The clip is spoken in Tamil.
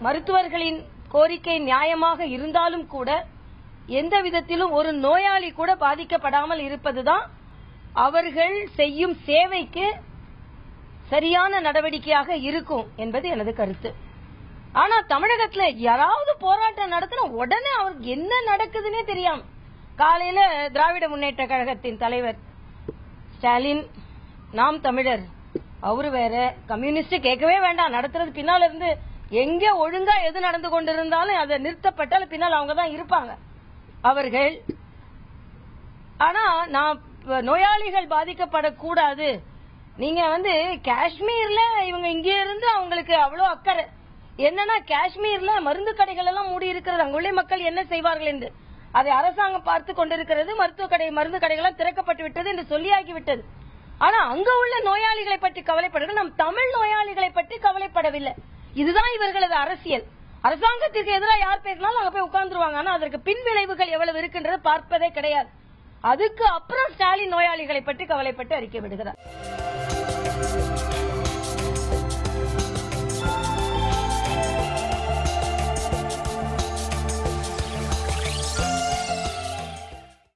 மருத்துவர்களின் கோரிக்கை நியாயமாக இருந்தாலும் கூட எந்த விதத்திலும் ஒரு நோயாளி கூட பாதிக்கப்படாமல் இருப்பதுதான் அவர்கள் செய்யும் சேவைக்கு சரியான நடவடிக்கையாக இருக்கும் என்பது எனது கருத்து. ஆனா தமிழகத்துல யாராவது போராட்டம் நடத்தினா உடனே அவருக்கு என்ன நடக்குதுன்னே தெரியாம காலையில திராவிட முன்னேற்ற கழகத்தின் தலைவர் ஸ்டாலின் நாம் தமிழர் அவரு வேற கம்யூனிஸ்ட் கேட்கவே வேண்டாம் நடத்துறது பின்னால இருந்து எங்க ஒழுங்கா எது நடந்து கொண்டிருந்தாலும் அதை நிறுத்தப்பட்டால் பின்னால் அவங்க தான் இருப்பாங்க. அவர்கள் ஆனா நான் நோயாளிகள் பாதிக்கப்படக்கூடாது. நீங்க வந்து காஷ்மீர்ல இவங்க இங்கே இருந்து அவங்களுக்கு அவ்வளவு அக்கறை. என்னன்னா காஷ்மீர்ல மருந்து கடைகள் எல்லாம் மூடி இருக்கிறது. அங்குள்ள மக்கள் என்ன செய்வார்கள் என்று. அதை அரசாங்கம் பார்த்து கொண்டிருக்கிறது. மருத்துவ கடை மருந்து கடைகள் திறக்கப்பட்டு விட்டது என்று சொல்லியாகி விட்டது. ஆனா அங்க உள்ள நோயாளிகளை பற்றி கவலைப்படுகிறது நம் தமிழ் நோயாளிகளை பற்றி கவலைப்படவில்லை. இதுதான் இவர்களது அரசியல். அரசாங்கத்திற்கு எதிராக யார் பேசினாலும் அங்க போய் உட்கார்ந்துருவாங்க. ஆனா அதற்கு பின் விளைவுகள் எவ்வளவு இருக்கின்றது பார்ப்பதே கிடையாது. அதுக்கு அப்புறம் ஸ்டாலின் நோயாளிகளை பற்றி கவலைப்பட்டு அறிக்கை விடுகிறார்.